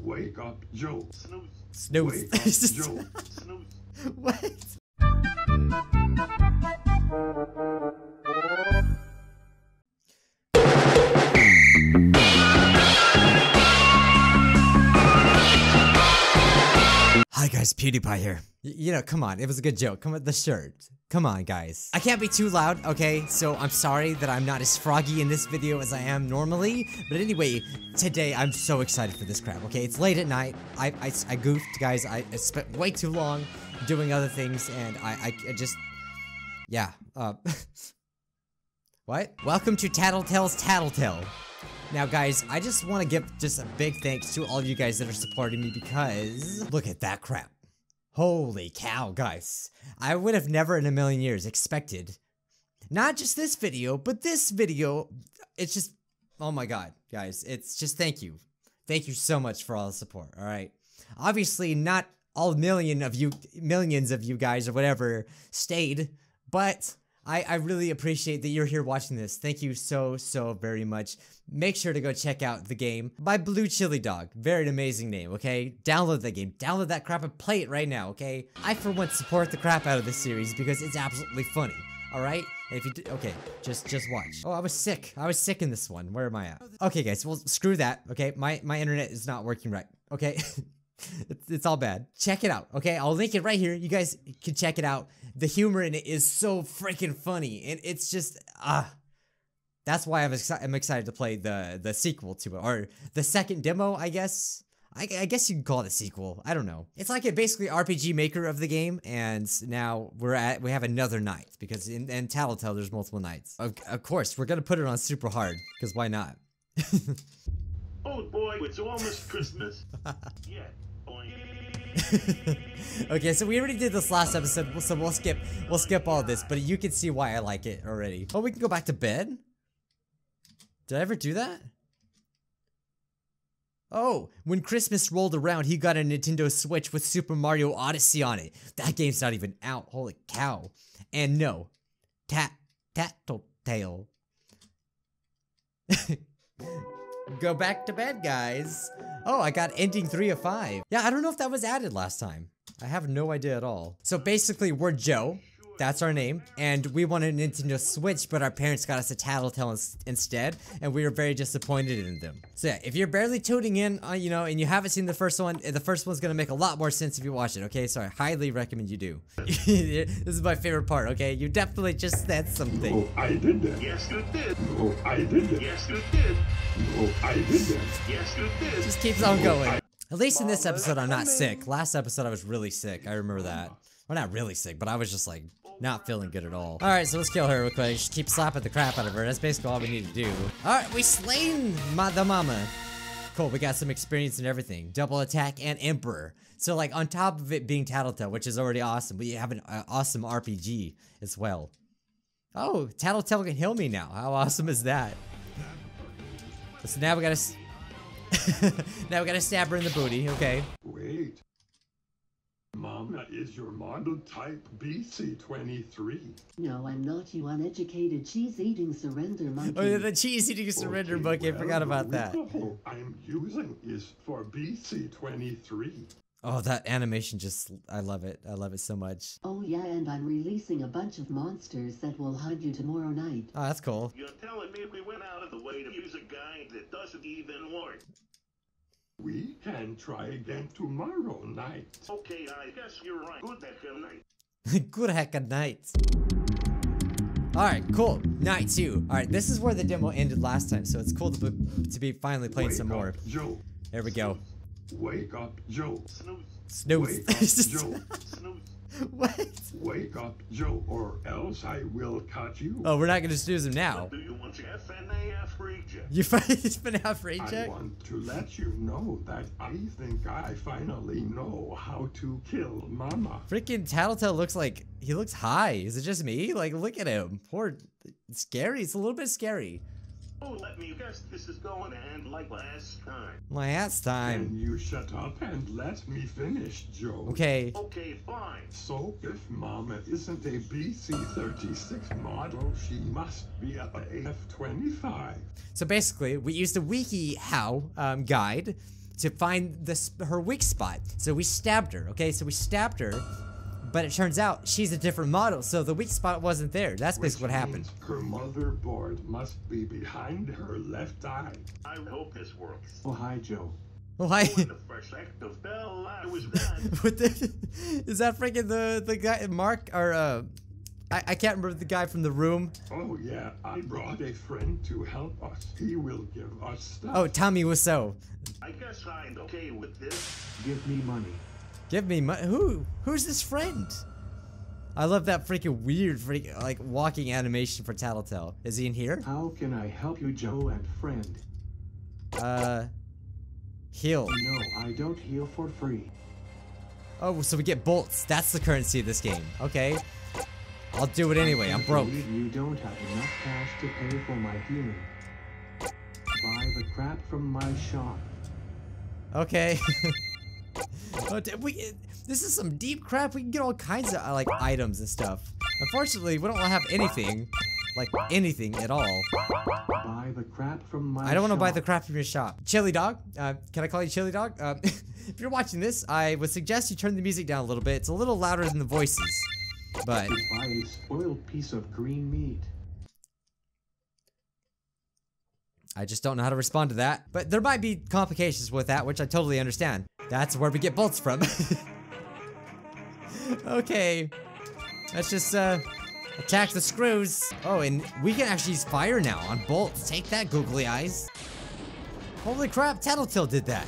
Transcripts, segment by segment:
Wake up, Joe. Snooze. Snooze. Wake up, Joe. Snooze. what? Hi guys, PewDiePie here. Y- you know, come on, it was a good joke. Come with the shirt. Come on, guys. I can't be too loud, okay? So I'm sorry that I'm not as froggy in this video as I am normally. But anyway, today I'm so excited for this crap, okay? It's late at night. I, I, I goofed, guys. I, I spent way too long doing other things, and I, I, I just... Yeah, uh... what? Welcome to Tattletail's Tattletale. Now, guys, I just want to give just a big thanks to all of you guys that are supporting me because look at that crap. Holy cow, guys. I would have never in a million years expected not just this video, but this video. It's just, oh my god, guys. It's just thank you. Thank you so much for all the support, all right? Obviously, not all million of you, millions of you guys or whatever stayed, but I, I really appreciate that you're here watching this. Thank you so, so very much. Make sure to go check out the game by Blue Chili Dog. Very amazing name, okay? Download that game. Download that crap and play it right now, okay? I, for one, support the crap out of this series because it's absolutely funny. Alright? If you okay, just just watch. Oh, I was sick. I was sick in this one. Where am I at? Okay, guys, well, screw that, okay? My, my internet is not working right, okay? it's, it's all bad. Check it out, okay? I'll link it right here. You guys can check it out. The humor in it is so freaking funny, and it's just ah. that's why I'm, exci- I'm excited to play the the sequel to it, or the second demo, I guess. I, I guess you can call it a sequel. I don't know. It's like a basically RPG maker of the game, and now we're at we have another night because in, in Tattletail there's multiple nights. Of, of course, we're gonna put it on super hard because why not? Oh boy, it's almost Christmas. yeah. Okay, so we already did this last episode, so we'll skip we'll skip all this, but you can see why I like it already. Oh, we can go back to bed? Did I ever do that? Oh, when Christmas rolled around, he got a Nintendo Switch with Super Mario Odyssey on it. That game's not even out. Holy cow. And no, tat tattletail. Go back to bed, guys. Oh, I got ending 3 of 5. Yeah, I don't know if that was added last time. I have no idea at all. So basically, we're Joe. That's our name. And we wanted a Nintendo Switch, but our parents got us a Tattletail ins instead. And we were very disappointed in them. So yeah, if you're barely tuning in, uh, you know, and you haven't seen the first one, the first one's gonna make a lot more sense if you watch it, okay? So I highly recommend you do. this is my favorite part, okay? You definitely just said something. No, I did that. Yes, you did. No, I did that. Yes, you did. No, I did that. Yes, you did. just keeps on going. At least in this episode, I'm not sick. Last episode, I was really sick. I remember that. Well, not really sick, but I was just like not feeling good at all. All right, so let's kill her real quick. Just keep slapping the crap out of her. That's basically all we need to do. All right, we slain ma the mama. Cool, we got some experience and everything. Double attack and emperor. So like on top of it being Tattletail, which is already awesome, we have an uh, awesome RPG as well. Oh, Tattletail can heal me now. How awesome is that? So now we gotta. now we gotta stab her in the booty. Okay. Wait. Mama is your model type BC23. No, I'm not you uneducated cheese-eating surrender oh, monkey. Oh, yeah, the cheese eating surrender Okay, book. I forgot the about that. window I'm using is for BC23. Oh, that animation just. I love it. I love it so much. Oh yeah, and I'm releasing a bunch of monsters that will hug you tomorrow night. Oh, that's cool. You're telling me we went out of the way to use a guide that doesn't even work. We can try again tomorrow night. Okay, I guess you're right. Good heck of night. Good heck of night. Alright, cool. Night two. Alright, this is where the demo ended last time, so it's cool to be, to be finally playing Wake some more. Joe. There we go. Wake up, Joe. Snooze. Snooze. Wake up, Joe. Snooze. what? Wake up, Joe, or else I will cut you. Oh, we're not gonna snooze him now. Do you want your FNAF reject? You finally been out for a I check? want to let you know that I think I finally know how to kill Mama. Freaking Tattletail looks like he looks high. Is it just me? Like, look at him. Poor, it's scary. It's a little bit scary. Oh, let me guess this is going to end like last time. My ass time. Can you shut up and let me finish, Joe? Okay. Okay, fine. So, if Mama isn't a BC-36 model, she must be a F-25. So basically, we used the wiki how um, guide to find this her weak spot. So we stabbed her. Okay, so we stabbed her, but it turns out she's a different model, so the weak spot wasn't there. That's basically what happened. means Her motherboard must be behind her left eye. I hope this works. Oh, hi, Joe. Why? When the first Bell, I was. What the, is that freaking the the guy Mark or uh I, I can't remember the guy from the room. Oh, yeah, I brought a friend to help us. He will give us stuff. Oh, Tommy Wiseau. I guess I'm okay with this. give me money. Give me money. Who? Who's this friend? I love that freaking weird freak like walking animation for Tattletail. Is he in here? How can I help you, Joe and friend? Uh, heal. No, I don't heal for free. Oh, so we get bolts. That's the currency of this game. Okay. I'll do it anyway. I'm broke. You don't have enough cash to pay for my healing. Buy the crap from my shop. Okay. oh, d- we, uh, this is some deep crap. We can get all kinds of uh, like items and stuff. Unfortunately, we don't have anything, like anything at all. Buy the crap from my I don't want to buy the crap from your shop. Chili Dog, uh, can I call you Chili Dog? Um, if you're watching this, I would suggest you turn the music down a little bit. It's a little louder than the voices. But buy a spoiled piece of green meat. I just don't know how to respond to that. But there might be complications with that, which I totally understand. That's where we get bolts from. okay. Let's just, uh, attack the screws. Oh, and we can actually use fire now on bolts. Take that, googly eyes. Holy crap, Tattletail did that.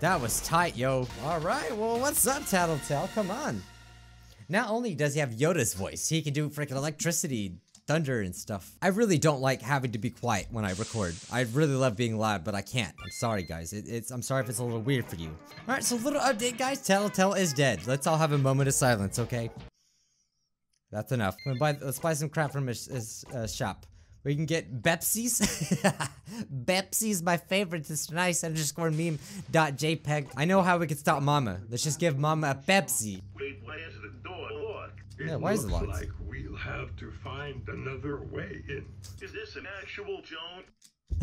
That was tight, yo. Alright, well, what's up, Tattletail? Come on. Not only does he have Yoda's voice, he can do freaking electricity, thunder, and stuff. I really don't like having to be quiet when I record. I really love being loud, but I can't. I'm sorry, guys. It, it's I'm sorry if it's a little weird for you. All right, so little update, guys. Telltale is dead. Let's all have a moment of silence, okay? That's enough. Buy, let's buy some crap from his, his uh, shop. We can get Bepsi's. Bepsi's my favorite. It's nice underscore meme dot JPEG. I know how we can stop Mama. Let's just give Mama a Pepsi. Wait, why is the door locked? Yeah, why is it looks like we'll have to find another way in. Is this an actual Joan?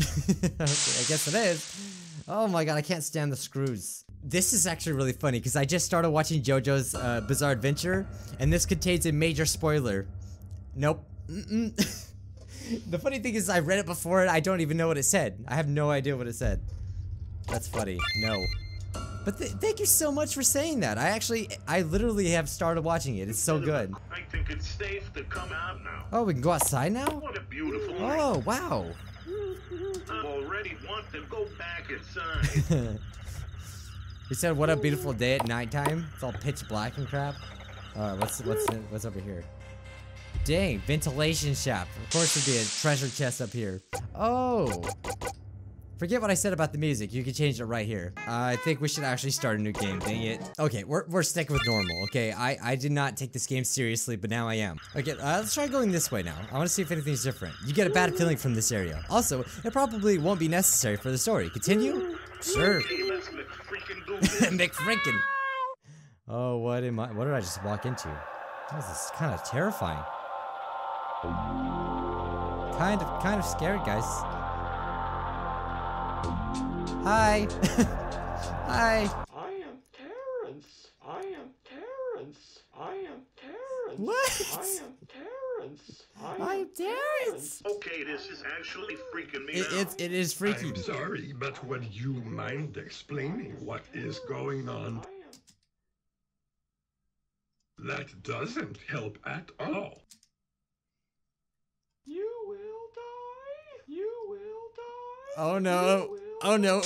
okay, I guess it is. Oh my god, I can't stand the screws. This is actually really funny because I just started watching JoJo's uh, Bizarre Adventure, and this contains a major spoiler. Nope. Mm-mm. the funny thing is, I read it before and I don't even know what it said. I have no idea what it said. That's funny. No. But th thank you so much for saying that. I actually, I literally have started watching it. It's so good. I think it's safe to come out now. Oh, we can go outside now? What a beautiful oh, night. Oh, wow. I already want to go back inside. We said, "What a beautiful day at nighttime." It's all pitch black and crap. Alright, what's what's what's over here? Dang, ventilation shaft. Of course, there'd be a treasure chest up here. Oh, forget what I said about the music. You can change it right here. Uh, I think we should actually start a new game. Dang it. Okay, we're we're sticking with normal. Okay, I I did not take this game seriously, but now I am. Okay, uh, let's try going this way now. I want to see if anything's different. You get a bad feeling from this area. Also, it probably won't be necessary for the story. Continue. Sure. McFrinkin. Oh, what am I? What did I just walk into? This is kind of terrifying. Kind of, kind of scared, guys. Hi. Hi. I am Terrence. I am Terrence. I am Terrence. What? I am Terrence. I'm Terrence. Okay, this is actually freaking me It, out. it's, it is freaky. I'm sorry, but would you mind explaining what is going on? That doesn't help at all. You will die. You will die. Oh no. Oh no.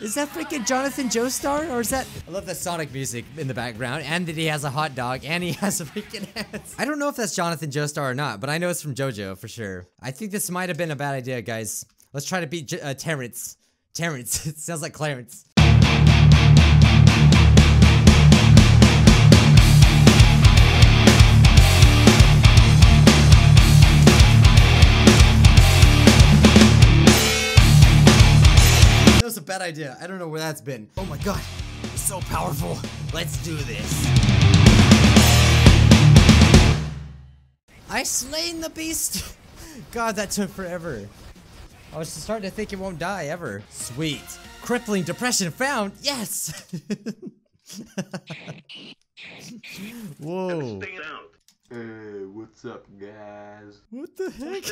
Is that freaking Jonathan Joestar? Or is that. I love the Sonic music in the background, and that he has a hot dog, and he has a freaking ass. I don't know if that's Jonathan Joestar or not, but I know it's from JoJo for sure. I think this might have been a bad idea, guys. Let's try to beat J- uh, Terrence. Terrence. it sounds like Clarence. Bad idea. I don't know where that's been. Oh my god. It's so powerful. Let's do this. I slain the beast. God, that took forever. I was starting to think it won't die ever. Sweet. Crippling depression found. Yes. Whoa. Hey, what's up, guys? What the heck?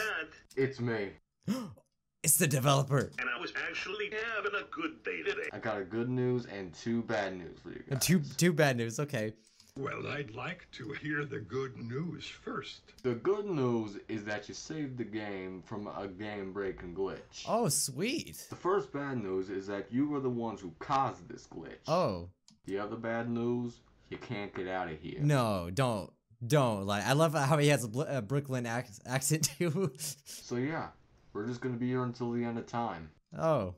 It's me. Oh, It's the developer. and I was actually having a good day today. I got a good news and two bad news for you guys. And two two bad news. Okay. Well, I'd like to hear the good news first. The good news is that you saved the game from a game breaking glitch. Oh, sweet. The first bad news is that you were the ones who caused this glitch. Oh The other bad news, you can't get out of here. no! Don't don't like. I love how he has a, Bl- a Brooklyn ac- accent too. So yeah, we're just gonna be here until the end of time. oh.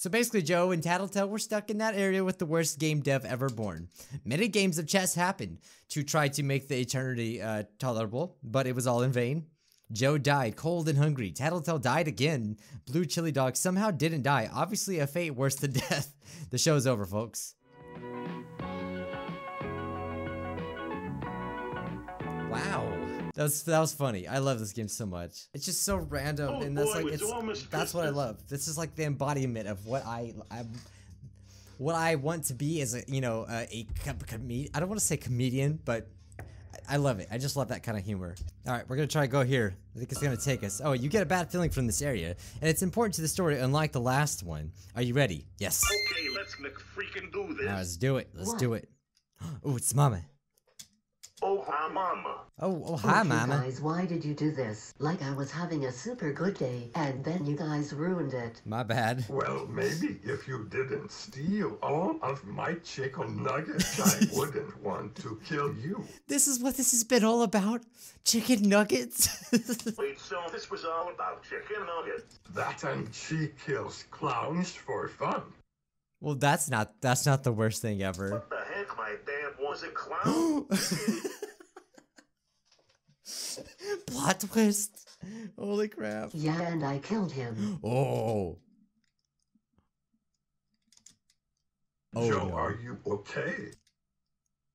So basically, Joe and Tattletail were stuck in that area with the worst game dev ever born. Many games of chess happened to try to make the eternity uh, tolerable, but it was all in vain. Joe died cold and hungry. Tattletail died again. Blue Chili Dog somehow didn't die. Obviously, a fate worse than death. the show's over, folks. That was, that was funny. I love this game so much. It's just so random, Oh and that's boy, like it's it's that's what I love. This is like the embodiment of what I I what I want to be as a you know uh, a com- comedian. I don't want to say comedian, but I I love it. I just love that kind of humor. All right, we're gonna try to go here. I think it's gonna take us. Oh, you get a bad feeling from this area, and it's important to the story, unlike the last one. Are you ready? Yes. Okay, let's freaking do this. All right, let's do it. Let's What? do it. Oh, it's Mama. Oh, hi, mama. Oh, oh, hi, Okay, Mama. guys, why did you do this? Like I was having a super good day, and then you guys ruined it. My bad. Well, maybe if you didn't steal all of my chicken nuggets, I wouldn't want to kill you. This is what this has been all about. Chicken nuggets. Wait, so this was all about chicken nuggets? That and she kills clowns for fun. well, that's not that's not the worst thing ever. Was a clown? Plot twist. Holy crap. Yeah, and I killed him. Oh. Oh, Joe, no. are you okay?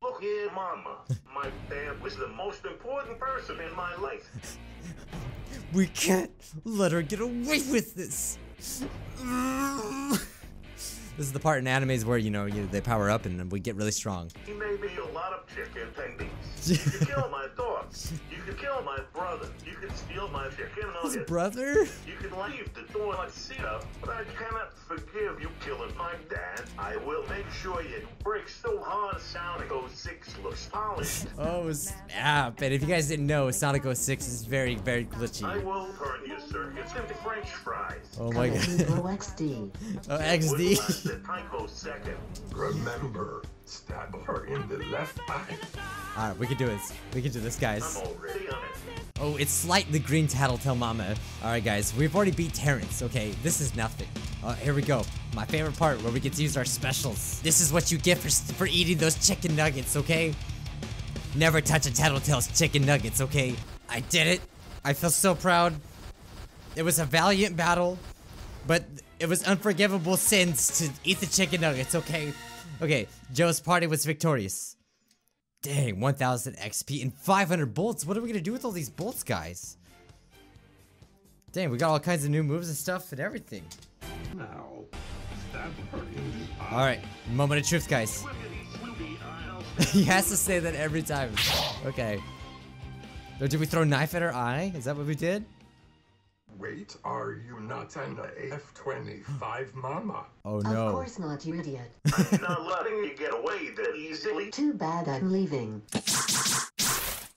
Look here, mama. My dad was the most important person in my life. We can't let her get away with this. This is the part in animes where you know you, they power up and we get really strong. He made me a lot of chicken tenders. You kill my dog. You could kill my brother. You could steal my chicken His nuggets. brother? You can leave the door unsealed, but I cannot forgive you killing my dad. I will make sure your bricks so hard Sonic 06 looks polished. Oh snap! And ah, if you guys didn't know, Sonic 06 is very, very I glitchy. will turn your circuits into french fries. Oh my god. to Pro XD. Oh, XD. last a picosecond. Remember, stab her in the left eye. Alright, we can do this. We can do this, guys. I'm already on it. Oh, it's slightly green tattletail mama. Alright guys, we've already beat Terrence, okay? This is nothing. Uh, here we go. My favorite part where we get to use our specials. This is what you get for, for eating those chicken nuggets, okay? Never touch a tattletail's chicken nuggets, okay? I did it. I feel so proud. It was a valiant battle, but it was unforgivable sins to eat the chicken nuggets, okay? Okay, Joe's party was victorious. Dang, 1000 XP and 500 bolts. What are we gonna do with all these bolts, guys? Dang, we got all kinds of new moves and stuff and everything. Now, stab her in the eye. Alright, moment of truth, guys. Wiggity swoopy, I'll he has to say that every time. Okay. So did we throw a knife at her eye? Is that what we did? Wait, are you not an F-25 mama? Oh no. Of course not, you idiot. I'm not letting you get away that easily. Too bad I'm leaving.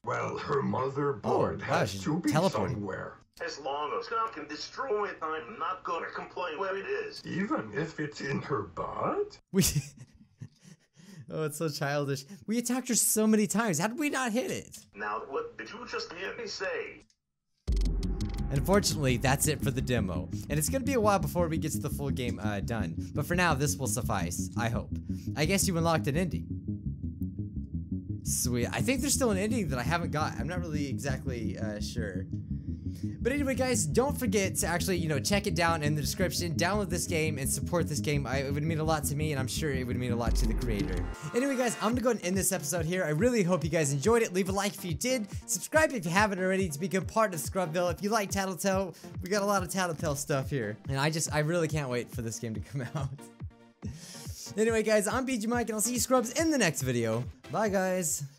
Well, her motherboard Oh, has she's to be teleporting. somewhere. As long as I can destroy it, I'm not gonna complain where it is. Even if it's in her butt? We Oh, it's so childish. We attacked her so many times. How did we not hit it? Now, what did you just hear me say? Unfortunately, that's it for the demo. And it's gonna be a while before we get to the full game uh, done. But for now, this will suffice, I hope. I guess you unlocked an ending. Sweet. I think there's still an ending that I haven't got. I'm not really exactly uh, sure. But anyway, guys, don't forget to actually, you know, check it down in the description, download this game, and support this game. I, it would mean a lot to me, and I'm sure it would mean a lot to the creator. Anyway, guys, I'm gonna go and end this episode here. I really hope you guys enjoyed it. Leave a like if you did. Subscribe if you haven't already to become part of Scrubville. If you like Tattletail, we got a lot of Tattletail stuff here. And I just, I really can't wait for this game to come out. anyway, guys, I'm Bijuu Mike, and I'll see you scrubs in the next video. Bye, guys.